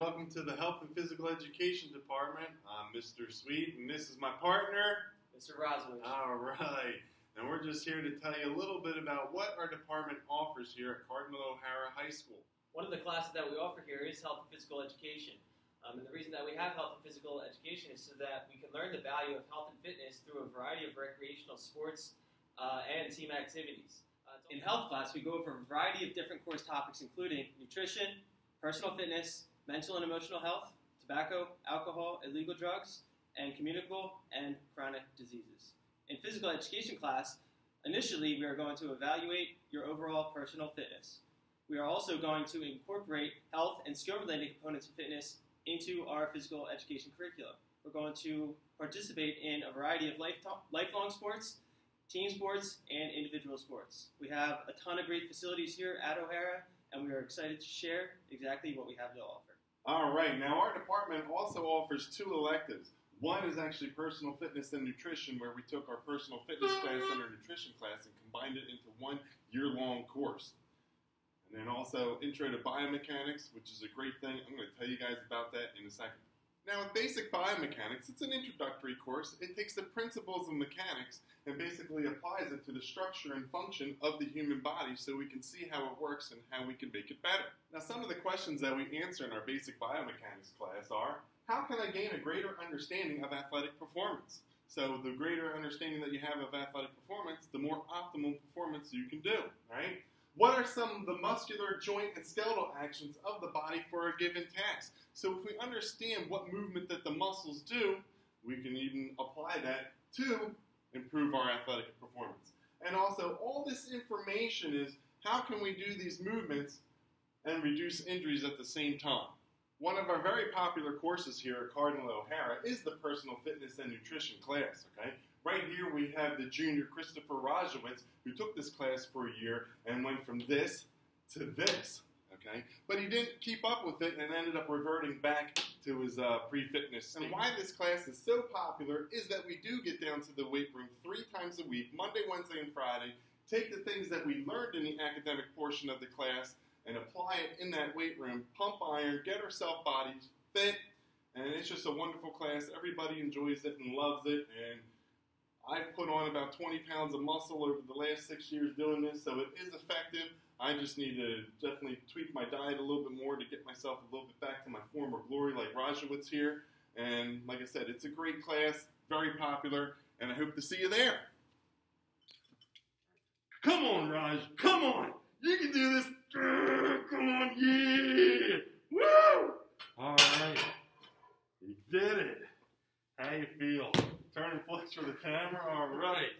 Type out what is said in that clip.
Welcome to the Health and Physical Education Department. I'm Mr. Sweet, and this is my partner. Mr. Roswich. All right. And we're just here to tell you a little bit about what our department offers here at Cardinal O'Hara High School. One of the classes that we offer here is health and physical education. Um, and the reason that we have health and physical education is so that we can learn the value of health and fitness through a variety of recreational sports uh, and team activities. Uh, in health class, we go over a variety of different course topics, including nutrition, personal fitness, mental and emotional health, tobacco, alcohol, illegal drugs, and communicable and chronic diseases. In physical education class, initially we are going to evaluate your overall personal fitness. We are also going to incorporate health and skill-related components of fitness into our physical education curriculum. We're going to participate in a variety of life lifelong sports, team sports, and individual sports. We have a ton of great facilities here at O'Hara, and we are excited to share exactly what we have to offer. All right, now our department also offers two electives. One is actually personal fitness and nutrition, where we took our personal fitness class and our nutrition class and combined it into one year long course. And then also Intro to Biomechanics, which is a great thing. I'm going to tell you guys about that in a second. Now, with basic biomechanics, it's an introductory course. It takes the principles of mechanics and basically applies it to the structure and function of the human body so we can see how it works and how we can make it better. Now, some of the questions that we answer in our basic biomechanics class are how can I gain a greater understanding of athletic performance? So, the greater understanding that you have of athletic performance, the more optimal performance you can do, right? What are some of the muscular, joint, and skeletal actions of the body for a given task? So if we understand what movement that the muscles do, we can even apply that to improve our athletic performance. And also, all this information is how can we do these movements and reduce injuries at the same time? One of our very popular courses here at Cardinal O'Hara is the personal fitness and nutrition class, okay? Right here we have the junior Christopher Rajowitz who took this class for a year and went from this to this. Okay, but he didn't keep up with it and ended up reverting back to his uh, pre-fitness. And why this class is so popular is that we do get down to the weight room three times a week, Monday, Wednesday, and Friday. Take the things that we learned in the academic portion of the class and apply it in that weight room. Pump iron, get ourselves bodies fit, and it's just a wonderful class. Everybody enjoys it and loves it, and I've put on about 20 pounds of muscle over the last six years doing this, so it is effective. I just need to definitely tweak my diet a little bit more to get myself a little bit back to my former glory, like Rajowitz here. And like I said, it's a great class, very popular, and I hope to see you there. Come on, Raj. Come on. You can do this. Come on. Yeah. Woo! All right. You did it. How you feel? Turn and flex for the camera. All right.